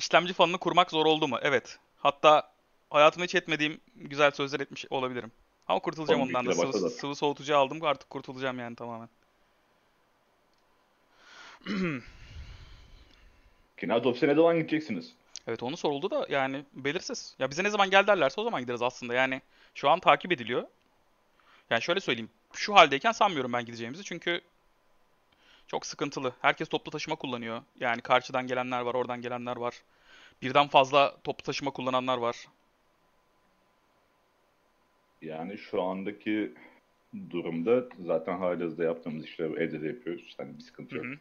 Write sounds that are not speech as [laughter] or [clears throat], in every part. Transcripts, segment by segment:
İşlemci fanını kurmak zor oldu mu? Evet. Hatta hayatımda hiç etmediğim güzel sözler etmiş olabilirim. Ama kurtulacağım Son ondan da. Sıvı, sıvı soğutucu aldım. Artık kurtulacağım yani tamamen. Kinaat ofise ne zaman gideceksiniz? Evet onu soruldu da yani belirsiz. Ya bize ne zaman gel derlerse o zaman gideriz aslında. Yani şu an takip ediliyor. Yani şöyle söyleyeyim. Şu haldeyken sanmıyorum ben gideceğimizi. Çünkü çok sıkıntılı. Herkes toplu taşıma kullanıyor. Yani karşıdan gelenler var, oradan gelenler var. Birden fazla toplu taşıma kullananlar var. Yani şu andaki durumda zaten halihazırda yaptığımız işleri evde de yapıyoruz. Hani bir sıkıntı yok. Hı hı.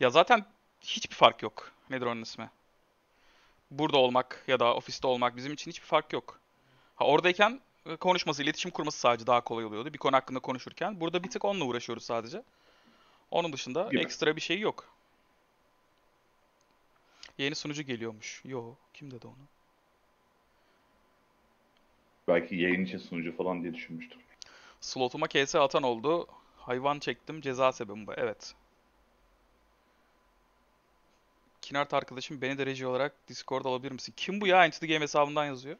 Ya zaten hiçbir fark yok. Nedir onun ismi? Burada olmak ya da ofiste olmak bizim için hiçbir fark yok. Ha oradayken konuşması, iletişim kurması sadece daha kolay oluyordu. Bir konu hakkında konuşurken. Burada bir tık onunla uğraşıyoruz sadece. Onun dışında Gibi. ekstra bir şey yok. Yeni sunucu geliyormuş. Yo, kim dedi onu? Belki yayın için sunucu falan diye düşünmüştür. Slotuma KS atan oldu. Hayvan çektim ceza sebebi bu. Evet. Kinart arkadaşım beni de reji olarak Discord alabilir misin? Kim bu ya? Entity Game hesabından yazıyor.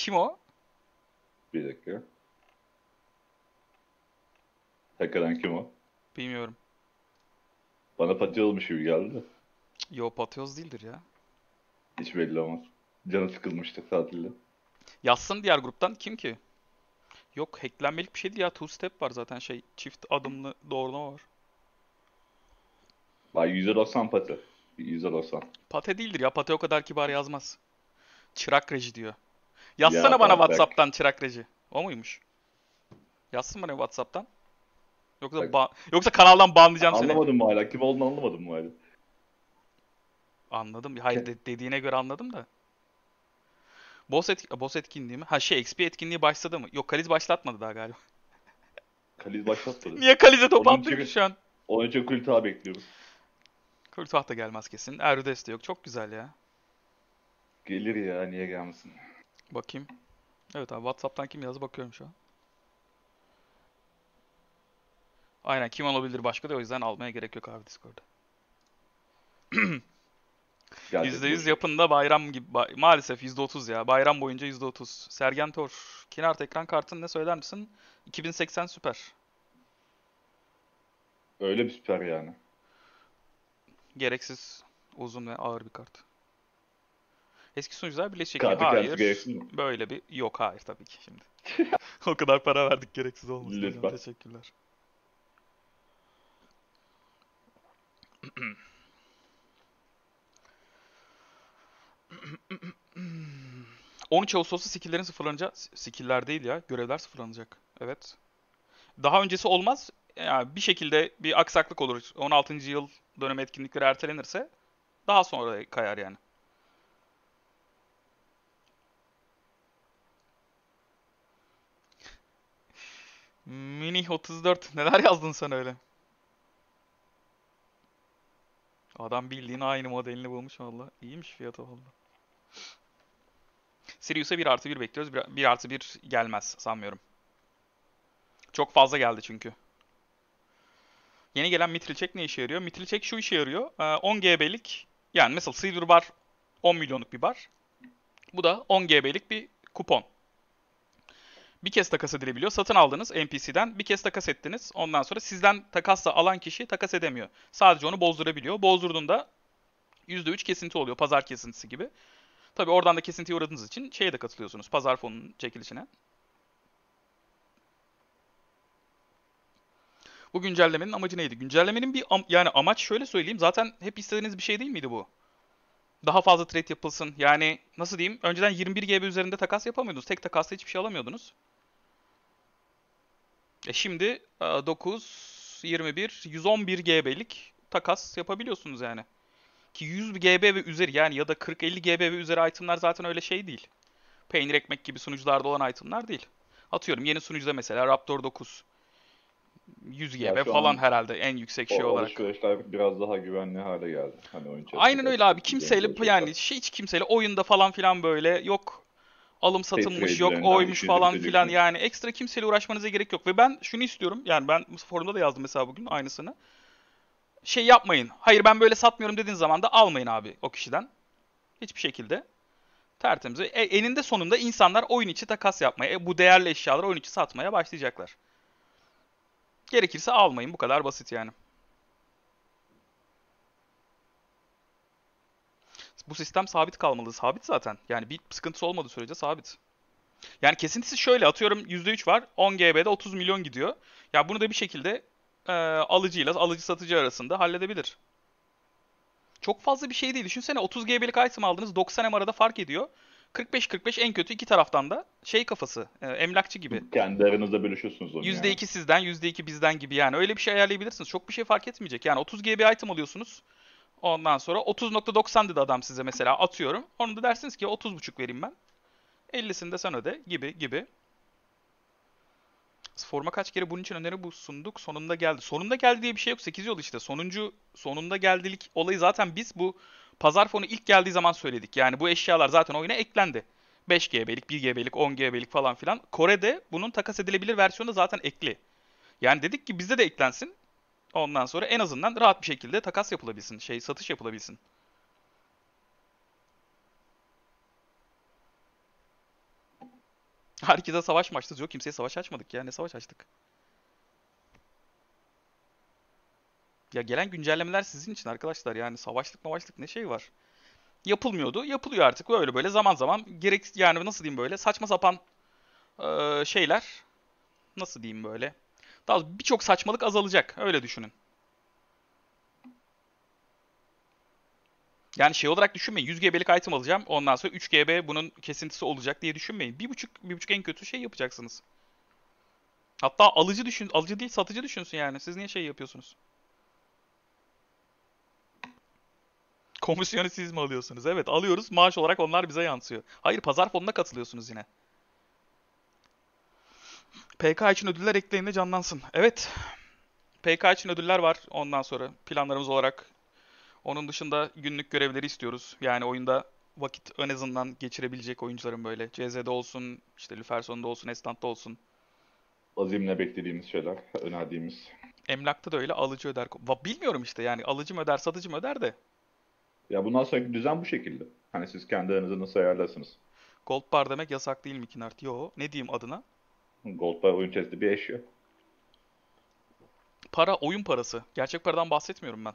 Kim o? Bir dakika. Hakikaten kim o? Bilmiyorum. Bana pati olmuş gibi geldi de. Yo Patyoz değildir ya. Hiç belli olmaz. Canı sıkılmıştır tatilde. Yazsın diğer gruptan. Kim ki? Yok hacklenmelik bir şey değil ya. Two step var zaten şey. Çift adımlı doğrulama var. Vay %90 pati. %90. Pate değildir ya. Pate o kadar kibar yazmaz. Çırak reji diyor. Yazsana Ya bana bak. WhatsApp'tan çırak reji. O muymuş? Yazsın bana WhatsApp'tan. Yoksa Bak. ba- yoksa kanaldan banlayacağım seni. Anlamadım mı hala? Kim olduğunu anlamadım mı hala? Anladım. Hayır de- dediğine göre anladım da. Boss, etki- boss etkinliği mi? Ha şey XP etkinliği başladı mı? Yok Kaliz başlatmadı daha galiba. Kaliz başlatmadı. Niye Kaliz'e top Onun attık ki şu an? Onun için Kulita bekliyoruz. Kurtulak da gelmez kesin. Erdes de yok. Çok güzel ya. Gelir ya niye gelmesin? Bakayım. Evet abi WhatsApp'tan kim yazdı bakıyorum şu an. Aynen kim olabilir başka da o yüzden almaya gerek yok abi Discord'da. Gelecek %100 bu. yapında bayram gibi. ba- maalesef %30 ya. Bayram boyunca %30. Sergen Tor. Kinart ekran kartın ne söyler misin? 2080 süper. Öyle bir süper yani. Gereksiz uzun ve ağır bir kart. Eski sunucular birleşecek. Kartı kendisi Hayır. Böyle bir yok hayır tabii ki şimdi. [laughs] o kadar para verdik gereksiz olmasın. Lütfen. Teşekkürler. [clears throat] 13 Ağustos'ta skill'lerin sıfırlanacağı, skill'ler değil ya, görevler sıfırlanacak. Evet. Daha öncesi olmaz. Yani bir şekilde bir aksaklık olur. 16. yıl dönemi etkinlikleri ertelenirse daha sonra kayar yani. Mini 34. [laughs] Neler yazdın sen öyle? Adam bildiğin aynı modelini bulmuş valla. İyiymiş fiyatı valla. Sirius'a 1 artı 1 bekliyoruz. 1, 1 artı 1 gelmez sanmıyorum. Çok fazla geldi çünkü. Yeni gelen Mithril Check ne işe yarıyor? Mithril Check şu işe yarıyor. Ee, 10 GB'lik yani mesela Silver Bar 10 milyonluk bir bar. Bu da 10 GB'lik bir kupon. Bir kez takas edilebiliyor. Satın aldınız NPC'den. Bir kez takas ettiniz. Ondan sonra sizden takasla alan kişi takas edemiyor. Sadece onu bozdurabiliyor. Bozdurduğunda %3 kesinti oluyor. Pazar kesintisi gibi. Tabii oradan da kesintiye uğradığınız için şeye de katılıyorsunuz. Pazar fonunun çekilişine. Bu güncellemenin amacı neydi? Güncellemenin bir am- yani amaç şöyle söyleyeyim. Zaten hep istediğiniz bir şey değil miydi bu? Daha fazla trade yapılsın. Yani nasıl diyeyim? Önceden 21 GB üzerinde takas yapamıyordunuz. Tek takasla hiçbir şey alamıyordunuz. E şimdi e, 9, 21, 111 GB'lik takas yapabiliyorsunuz yani. Ki 100 GB ve üzeri yani ya da 40-50 GB ve üzeri itemlar zaten öyle şey değil. Peynir ekmek gibi sunucularda olan itemlar değil. Atıyorum yeni sunucuda mesela Raptor 9. 100 GB Ya şu falan an herhalde en yüksek şey olarak. alışverişler biraz daha güvenli hale geldi. Hani oyun Aynen öyle abi. Kimseyle yani şey hiç kimseyle oyunda falan filan böyle yok alım satılmış yok oymuş işinizi falan filan yani ekstra kimseyle uğraşmanıza gerek yok ve ben şunu istiyorum yani ben forumda da yazdım mesela bugün aynısını. şey yapmayın. Hayır ben böyle satmıyorum dediğin zaman da almayın abi o kişiden. Hiçbir şekilde. Tertemiz. E, eninde sonunda insanlar oyun içi takas yapmaya, e, bu değerli eşyaları oyun içi satmaya başlayacaklar. Gerekirse almayın. Bu kadar basit yani. Bu sistem sabit kalmalı. Sabit zaten. Yani bir sıkıntısı olmadığı sürece sabit. Yani kesintisi şöyle atıyorum %3 var. 10 GB'de 30 milyon gidiyor. Ya bunu da bir şekilde e, alıcıyla alıcı satıcı arasında halledebilir. Çok fazla bir şey değil. Düşünsene 30 GB'lik item aldınız 90 MR'da fark ediyor. 45-45 en kötü iki taraftan da şey kafası, e, emlakçı gibi. Kendi aranızda bölüşüyorsunuz onu %2 yani. sizden, %2 bizden gibi yani. Öyle bir şey ayarlayabilirsiniz. Çok bir şey fark etmeyecek. Yani 30 GB item alıyorsunuz. Ondan sonra 30.90 dedi adam size mesela atıyorum. Onu da dersiniz ki 30.5 vereyim ben. 50'sini de sen öde gibi gibi. Forma kaç kere bunun için öneri bu sunduk. Sonunda geldi. Sonunda geldi diye bir şey yok. 8 yol işte. Sonuncu sonunda geldilik olayı zaten biz bu pazar fonu ilk geldiği zaman söyledik. Yani bu eşyalar zaten oyuna eklendi. 5 GB'lik, 1 GB'lik, 10 GB'lik falan filan. Kore'de bunun takas edilebilir versiyonu zaten ekli. Yani dedik ki bizde de eklensin. Ondan sonra en azından rahat bir şekilde takas yapılabilsin. Şey satış yapılabilsin. Herkese savaş mı açtınız? Yok kimseye savaş açmadık ya. Ne savaş açtık? Ya gelen güncellemeler sizin için arkadaşlar. Yani savaşlık mavaşlık ne şey var? Yapılmıyordu. Yapılıyor artık. Böyle böyle zaman zaman gerek yani nasıl diyeyim böyle saçma sapan eee, şeyler nasıl diyeyim böyle. Daha birçok saçmalık azalacak. Öyle düşünün. Yani şey olarak düşünmeyin. 100 GB'lik item alacağım. Ondan sonra 3 GB bunun kesintisi olacak diye düşünmeyin. 1.5 1.5 en kötü şey yapacaksınız. Hatta alıcı düşün, alıcı değil satıcı düşünsün yani. Siz niye şey yapıyorsunuz? [laughs] Komisyonu siz mi alıyorsunuz? Evet alıyoruz. Maaş olarak onlar bize yansıyor. Hayır pazar fonuna katılıyorsunuz yine. PK için ödüller ekleyin canlansın. Evet. PK için ödüller var ondan sonra planlarımız olarak. Onun dışında günlük görevleri istiyoruz. Yani oyunda vakit en azından geçirebilecek oyuncuların böyle. CZ'de olsun, işte Lüferson'da olsun, Estant'ta olsun. Azimle beklediğimiz şeyler, [laughs] önerdiğimiz. Emlakta da öyle alıcı öder. Bilmiyorum işte yani alıcı mı öder, satıcı mı öder de. Ya bundan sonraki düzen bu şekilde. Hani siz kendi aranızda nasıl ayarlarsınız? Gold bar demek yasak değil mi Kinart? Yo. Ne diyeyim adına? Gold Bar oyun testi bir eşya. Para, oyun parası. Gerçek paradan bahsetmiyorum ben.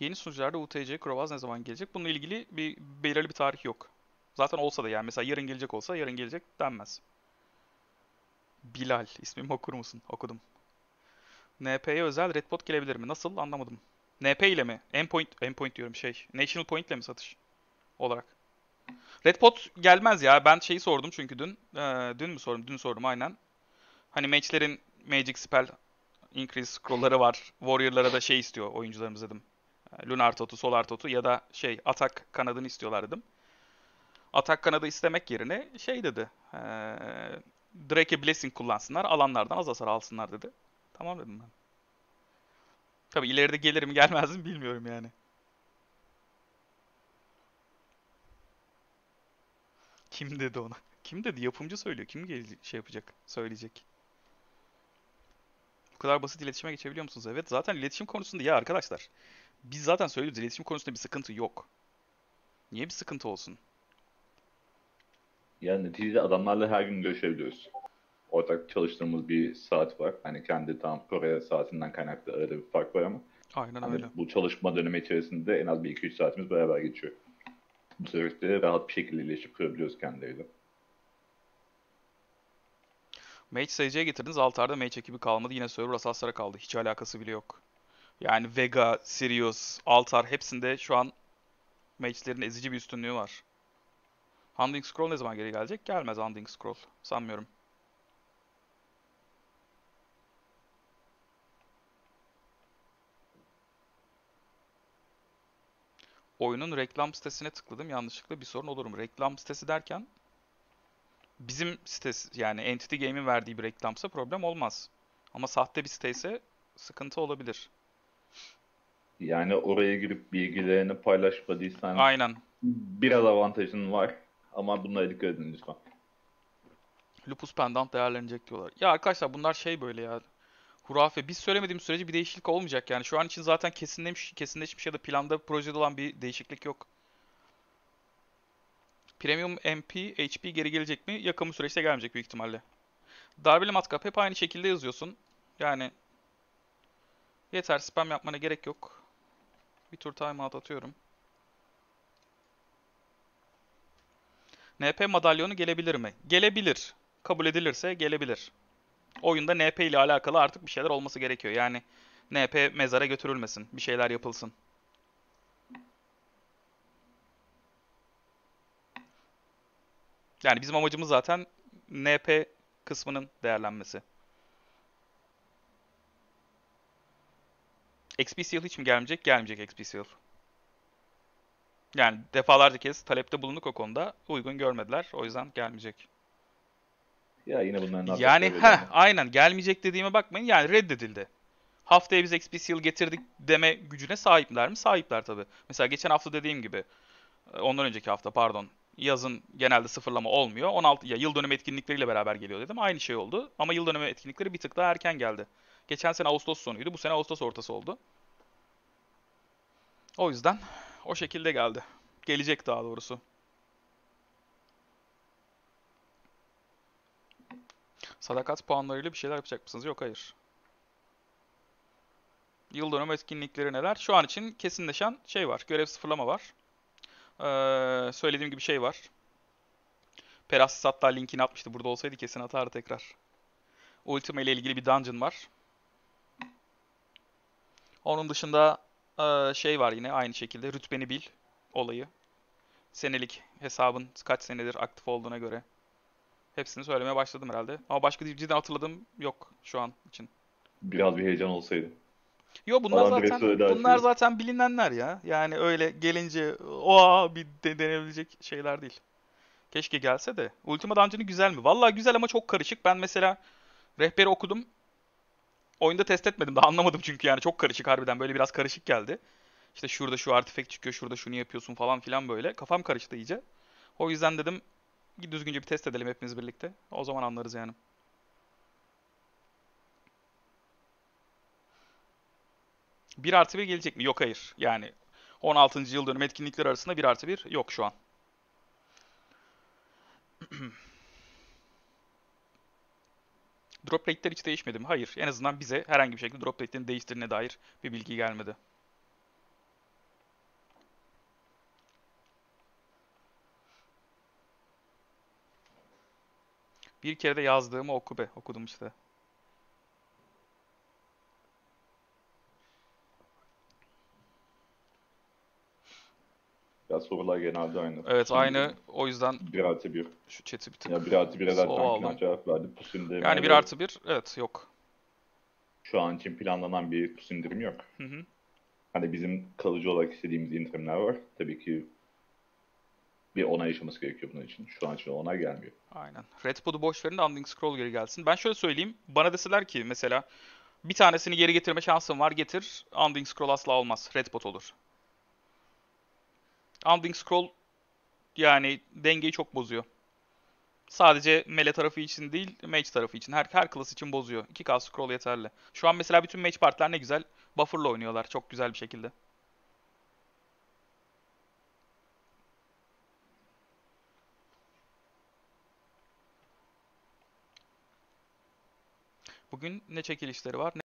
Yeni sunucularda UTC, Krovaz ne zaman gelecek? Bununla ilgili bir belirli bir tarih yok. Zaten olsa da yani mesela yarın gelecek olsa yarın gelecek denmez. Bilal, ismimi okur musun? Okudum. NP'ye özel Redbot gelebilir mi? Nasıl? Anlamadım. NP ile mi? Endpoint, endpoint diyorum şey. National Point ile mi satış? Olarak. Redbot gelmez ya. Ben şeyi sordum çünkü dün. Ee, dün mü sordum? Dün sordum aynen. Hani matchlerin Magic Spell Increase scrollları var. Warrior'lara da şey istiyor oyuncularımız dedim. Ee, Lunar Totu, Solar Totu ya da şey atak kanadını istiyorlar dedim. Atak kanadı istemek yerine şey dedi. Ee, Drake Blessing kullansınlar. Alanlardan az hasar alsınlar dedi. Tamam dedim ben. Tabii ileride gelir mi gelmez mi bilmiyorum yani. Kim dedi ona? Kim dedi? Yapımcı söylüyor. Kim gel şey yapacak, söyleyecek. Bu kadar basit iletişime geçebiliyor musunuz? Evet, zaten iletişim konusunda ya arkadaşlar. Biz zaten söylüyoruz. iletişim konusunda bir sıkıntı yok. Niye bir sıkıntı olsun? Yani neticede adamlarla her gün görüşebiliyoruz. Ortak çalıştığımız bir saat var. Hani kendi tam Kore saatinden kaynaklı arada bir fark var ama Aynen hani öyle. bu çalışma dönemi içerisinde en az bir 2-3 saatimiz beraber geçiyor. Bu süreçte rahat bir şekilde iletişim kurabiliyoruz kendileriyle. Mage SC'ye getirdiniz. Altar'da Mage ekibi kalmadı. Yine server asaslara kaldı. Hiç alakası bile yok. Yani Vega, Sirius, Altar hepsinde şu an Mage'lerin ezici bir üstünlüğü var. Hunting Scroll ne zaman geri gelecek? Gelmez Hunting Scroll. Sanmıyorum. Oyunun reklam sitesine tıkladım. Yanlışlıkla bir sorun olur mu? Reklam sitesi derken bizim sitesi yani Entity Game'in verdiği bir reklamsa problem olmaz. Ama sahte bir site ise sıkıntı olabilir. Yani oraya girip bilgilerini paylaşmadıysan Aynen. biraz avantajın var. Ama bunlara dikkat edin lütfen. Lupus Pendant değerlenecek diyorlar. Ya arkadaşlar bunlar şey böyle ya. Hurafe. Biz söylemediğimiz sürece bir değişiklik olmayacak yani. Şu an için zaten kesinleşmiş, kesinleşmiş ya da planda projede olan bir değişiklik yok. Premium MP, HP geri gelecek mi? Yakın bir süreçte gelmeyecek büyük ihtimalle. Darbeli matkap hep aynı şekilde yazıyorsun. Yani yeter spam yapmana gerek yok. Bir tur timeout atıyorum. NP madalyonu gelebilir mi? Gelebilir. Kabul edilirse gelebilir. Oyunda NP ile alakalı artık bir şeyler olması gerekiyor. Yani NP mezara götürülmesin. Bir şeyler yapılsın. Yani bizim amacımız zaten NP kısmının değerlenmesi. XP Seal hiç mi gelmeyecek? Gelmeyecek XP Seal. Yani defalarca kez talepte bulunduk o konuda. Uygun görmediler. O yüzden gelmeyecek. Ya yine bunların Yani heh aynen gelmeyecek dediğime bakmayın. Yani reddedildi. Haftaya biz XP Seal getirdik deme gücüne sahipler mi? Sahipler tabii. Mesela geçen hafta dediğim gibi e, ondan önceki hafta pardon. Yazın genelde sıfırlama olmuyor. 16 ya yıl dönümü etkinlikleriyle beraber geliyor dedim. Aynı şey oldu. Ama yıl dönümü etkinlikleri bir tık daha erken geldi. Geçen sene Ağustos sonuydu. Bu sene Ağustos ortası oldu. O yüzden o şekilde geldi. Gelecek daha doğrusu. Sadakat puanlarıyla bir şeyler yapacak mısınız? Yok hayır. Yıl dönümü etkinlikleri neler? Şu an için kesinleşen şey var. Görev sıfırlama var. Ee, söylediğim gibi şey var. Perasis hatta linkini atmıştı. Burada olsaydı kesin atardı tekrar. Ultima ile ilgili bir dungeon var. Onun dışında ee, şey var yine aynı şekilde. Rütbeni bil olayı. Senelik hesabın kaç senedir aktif olduğuna göre. Hepsini söylemeye başladım herhalde. Ama başka cidden hatırladığım yok şu an için. Biraz bir heyecan olsaydı. Yo bunlar direkt zaten bunlar zaten bilinenler ya. Yani öyle gelince oha bir de denebilecek şeyler değil. Keşke gelse de. Ultima Dungeon'ı güzel mi? Vallahi güzel ama çok karışık. Ben mesela rehberi okudum. Oyunda test etmedim daha anlamadım çünkü yani çok karışık harbiden böyle biraz karışık geldi. İşte şurada şu artifact çıkıyor, şurada şunu yapıyorsun falan filan böyle. Kafam karıştı iyice. O yüzden dedim düzgünce bir test edelim hepimiz birlikte. O zaman anlarız yani. Bir artı bir gelecek mi? Yok hayır. Yani 16. yıl dönümü etkinlikleri arasında bir artı bir yok şu an. [clears throat] Drop rate'ler hiç değişmedi mi? Hayır. En azından bize herhangi bir şekilde drop rate'lerin değiştirine dair bir bilgi gelmedi. Bir kere de yazdığımı oku be. Okudum işte. Ya sorular genelde aynı. Evet Şimdi aynı. O yüzden Bir artı bir. şu chat'i bir tık Ya bir artı bire zaten slow plan aldım. cevap verdi. Pusu indirimi Yani bir artı bir evet yok. Şu an için planlanan bir pusu yok. Hı hı. Hani bizim kalıcı olarak istediğimiz indirimler var. Tabii ki bir onay yaşaması gerekiyor bunun için. Şu an için onay gelmiyor. Aynen. Redpod'u boş verin de Unlink Scroll geri gelsin. Ben şöyle söyleyeyim. Bana deseler ki mesela bir tanesini geri getirme şansın var getir. Unlink Scroll asla olmaz. Redpod olur. Unlink Scroll yani dengeyi çok bozuyor. Sadece melee tarafı için değil, mage tarafı için. Her, her klas için bozuyor. 2K scroll yeterli. Şu an mesela bütün mage partiler ne güzel buffer'la oynuyorlar. Çok güzel bir şekilde. Bugün ne çekilişleri var?